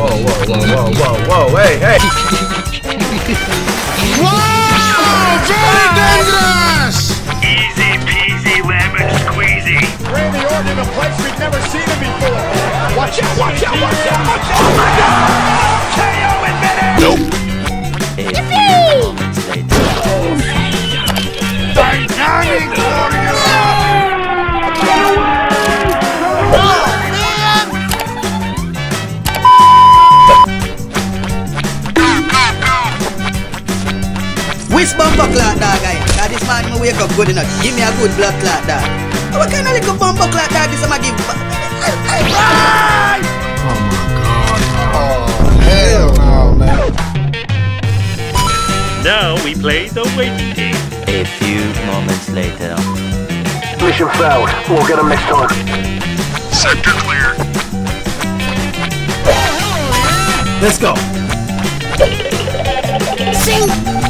whoa, whoa, whoa, whoa, whoa, hey, hey! Wow! Very dangerous! Easy peasy lemon squeezy. Randy Orton in a place we've never seen him before. Watch out, watch out, watch out, watch out! Which bumper clock dog guy? Cause this man me wake up good enough. Give me a good blood clot dog. What kind of little bumper clock dog this I'ma give? Oh, Hell no, man. Now we play the waiting game. A few moments later. Mission failed. We'll get him next time. Sector clear. Let's go! Hell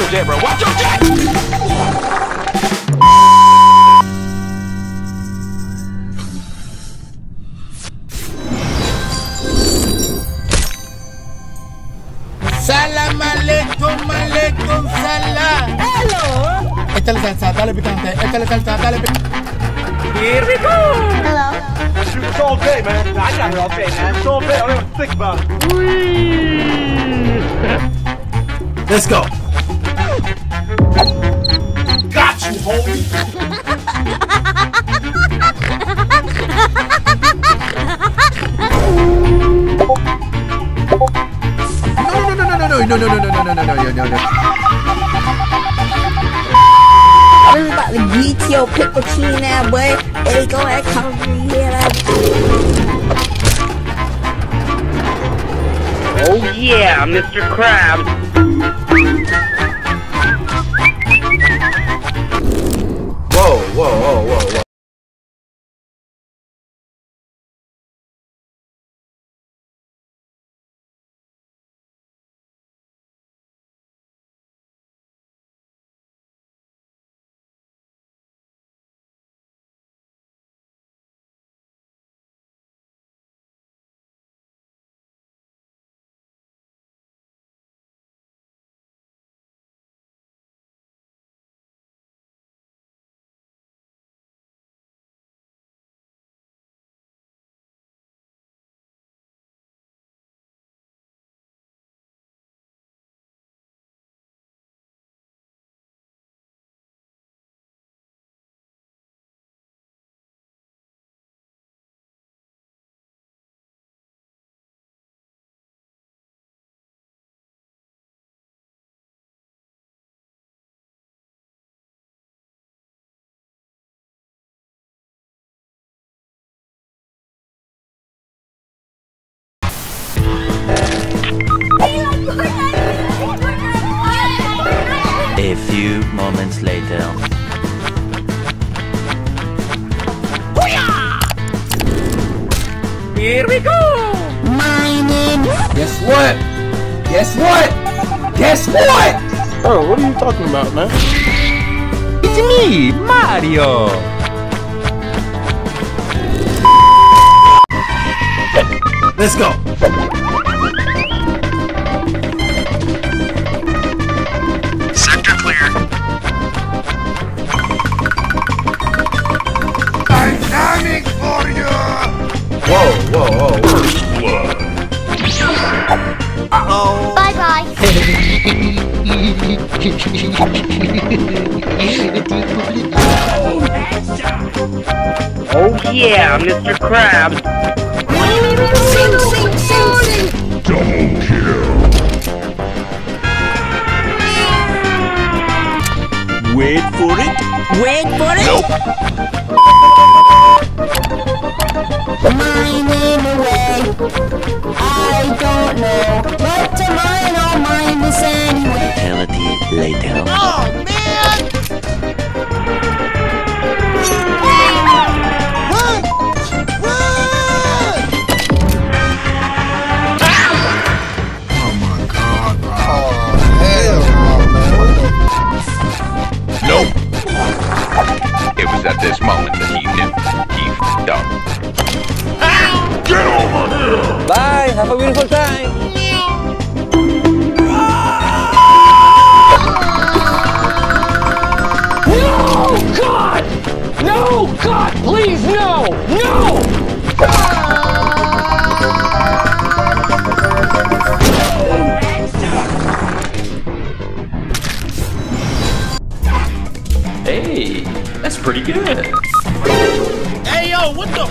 your jet, bro. Watch your jet! Salam alaikum, alaikum salam. Hello. Échale salsa, dale picante. Échale salsa, dale picante. Shoot, it's all day, man. I got it all day, man. It's all day. I don't even think about it. Let's go! No, no, no, no, no, no, no, no, no, no, no, no, no, no, no, no. Now, boy. There you go, that cover here, that Oh yeah, Mr. Krabs. Moments later. Here we go! Guess what? Guess what? Guess what? Oh, what are you talking about, man? It's me, Mario. Let's go! Oh. Bye-bye. oh, yeah, Mr. Krabs. Double kill. Wait for it. Wait for it. Nope. I don't know. But to mine, all mine is anyway. Eternity later. Time. No! God! No! God, please, no! No! Hey, that's pretty good. Hey yo, what the?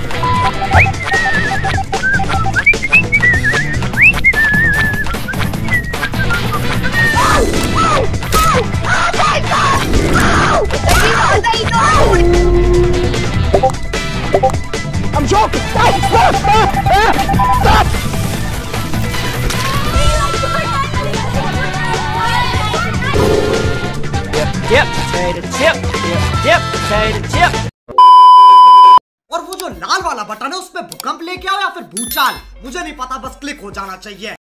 Potato chip. dip, dip, potato chip. और वो जो लाल वाला button है उसमें भूकंप लेके आओ या फिर भूचाल मुझे नहीं पता बस क्लिक हो जाना चाहिए